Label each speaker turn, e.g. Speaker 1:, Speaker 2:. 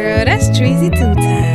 Speaker 1: Girl, that's Treasy two Time.